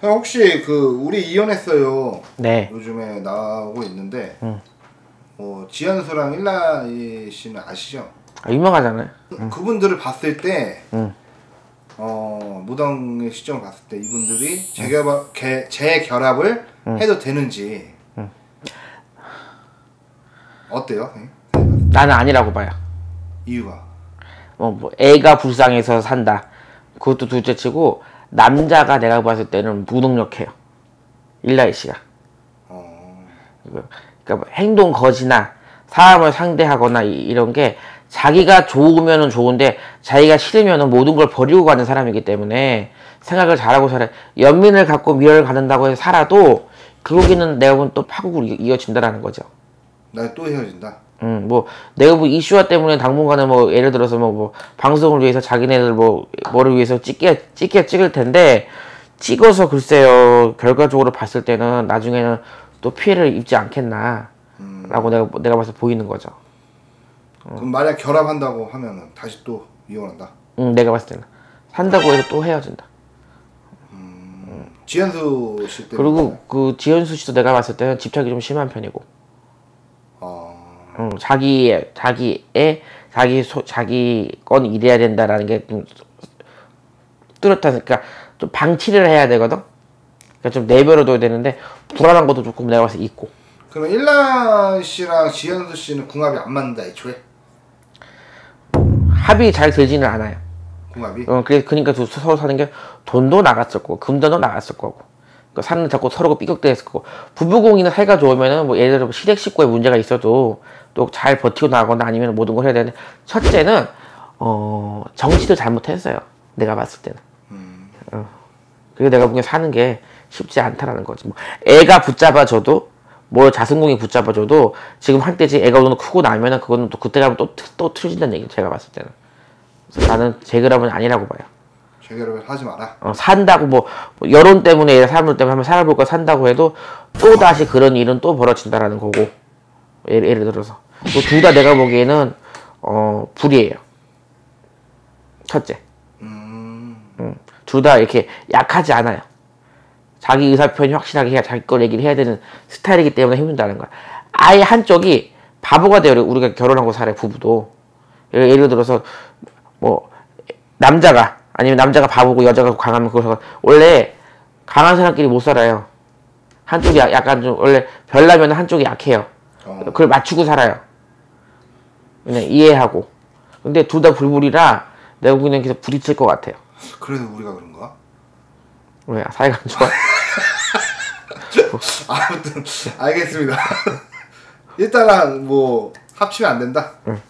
형 혹시 그 우리 이혼했어요. 네. 요즘에 나오고 있는데 응. 어, 지현수랑 일라이 씨는 아시죠? 아, 유명하잖아요. 그분들을 봤을 때 응. 어, 무당의 시점을 봤을 때 이분들이 재결합 개, 재결합을 해도 되는지 어때요? 나는 아니라고 봐요. 이유가 어, 뭐 애가 불쌍해서 산다. 그것도 둘째치고 남자가 내가 봤을 때는 무능력해요. 일라이 씨가. 어. 그러니까 뭐 행동 거지나 사람을 상대하거나 이- 이런 게 자기가 좋으면은 좋은데 자기가 싫으면은 모든 걸 버리고 가는 사람이기 때문에 생각을 잘하고 살아. 연민을 갖고 미련을 갖는다고 해서 살아도 결국에는 내가 보면 또 파국으로 이- 이어진다라는 거죠. 나 또 헤어진다. 음, 뭐, 내가 뭐 이슈화 때문에 당분간은 뭐, 예를 들어서 뭐, 뭐, 방송을 위해서 자기네들 뭐, 뭐를 위해서 찍게, 찍게 찍을 텐데, 찍어서 글쎄요, 결과적으로 봤을 때는 나중에는 또 피해를 입지 않겠나, 라고 내가, 내가 봐서 보이는 거죠. 그럼 만약 결합한다고 하면은 다시 또 이혼한다. 음, 내가 봤을 때는. 산다고 해서 또 헤어진다. 지현수 씨 때문에 그리고 그 지현수 씨도 내가 봤을 때는 집착이 좀 심한 편이고, 어, 음, 자기의, 자기의, 자기 소, 자기 건 이래야 된다라는 게 좀 뚜렷한, 그러니까 좀 방치를 해야 되거든? 그러니까 좀 내버려둬야 되는데, 불안한 것도 조금 내가 봤을 때 있고. 그러면 일라 씨랑 지현수 씨는 궁합이 안 맞는다 애초에 합이 잘 들지는 않아요. 궁합이 어, 그래, 그러니까 두- 서로 사는 게 돈도 나갔을 거고, 금전도 나갔을 거고. 그 사는 자꾸 서로가 삐걱대했을 거고. 부부공이나 사이가 좋으면은 뭐 예를 들어 뭐 시댁 식구에 문제가 있어도 또 잘 버티고 나가거나 아니면 모든 걸 해야 되는데, 첫째는, 어, 정치를 잘못했어요. 내가 봤을 때는. 어. 그게 내가 보기엔 사는 게 쉽지 않다라는 거지. 뭐 애가 붙잡아줘도, 뭐 자승공이 붙잡아줘도, 지금 한때지 애가 오늘 크고 나면은 그거는 또 그때 가면 또, 트- 또 틀어진다는 얘기 제가 봤을 때는. 그래서 나는 재결합은 아니라고 봐요. 재결합을 하지 마라. 어, 산다고 뭐, 뭐 여론 때문에 사람들 때문에 한번 살아볼 거 산다고 해도 또 다시 그런 일은 또 벌어진다라는 거고 예를, 예를 들어서 둘 다 내가 보기에는 어 불이에요. 첫째, 음, 둘다 이렇게 약하지 않아요. 자기 의사 표현이 확실하게 해야 자기 걸 얘기를 해야 되는 스타일이기 때문에 힘든다는 거야. 아예 한쪽이 바보가 돼요. 우리가 결혼하고 살아요 부부도. 예를, 예를 들어서 뭐 남자가 아니면 남자가 바보고 여자가 강하면 그거 원래 강한 사람끼리 못 살아요. 한쪽이 약- 약간 좀 원래 별나면 한쪽이 약해요. 어. 그걸 맞추고 살아요. 그냥 이해하고. 근데 둘 다 불불이라 내가 보기에는 계속 부딪힐 것 같아요. 그래서 우리가 그런가? 왜 사이가 안 좋아? 아무튼 알겠습니다. 일단은 뭐 합치면 안 된다. 응.